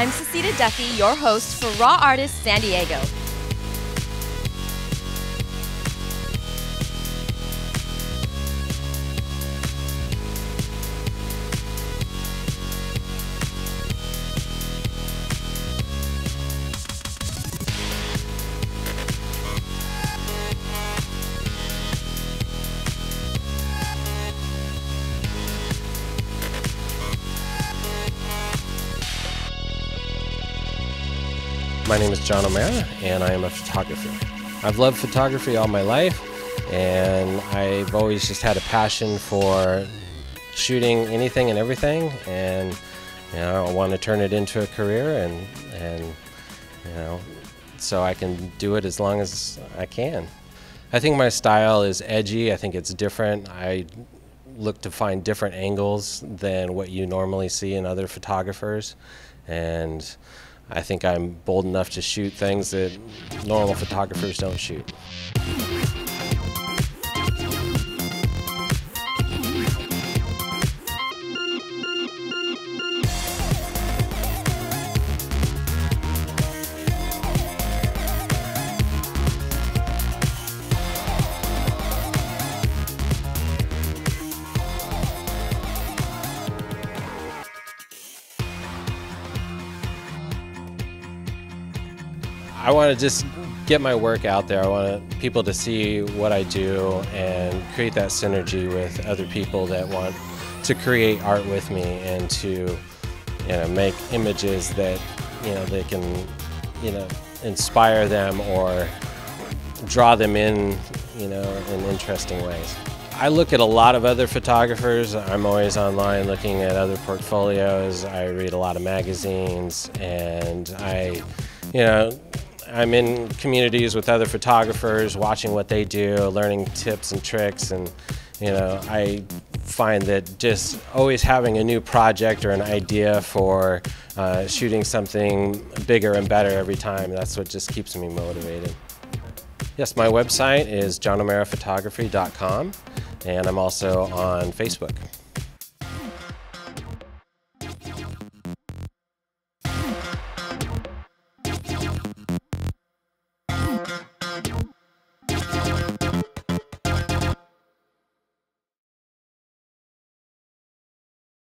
I'm Cecita Duffy, your host for Raw Artist San Diego. My name is John O'Mara, and I am a photographer. I've loved photography all my life, and I've always just had a passion for shooting anything and everything, and you know, I want to turn it into a career, and and you know, so I can do it as long as I can. I think my style is edgy. I think it's different. I look to find different angles than what you normally see in other photographers, and I think I'm bold enough to shoot things that normal photographers don't shoot. I want to just get my work out there. I want people to see what I do and create that synergy with other people that want to create art with me and to you know make images that you know they can you know inspire them or draw them in you know in interesting ways. I look at a lot of other photographers. I'm always online looking at other portfolios. I read a lot of magazines and I you know I'm in communities with other photographers, watching what they do, learning tips and tricks, and you know, I find that just always having a new project or an idea for uh, shooting something bigger and better every time, that's what just keeps me motivated. Yes, my website is johnomaraphotography.com, and I'm also on Facebook.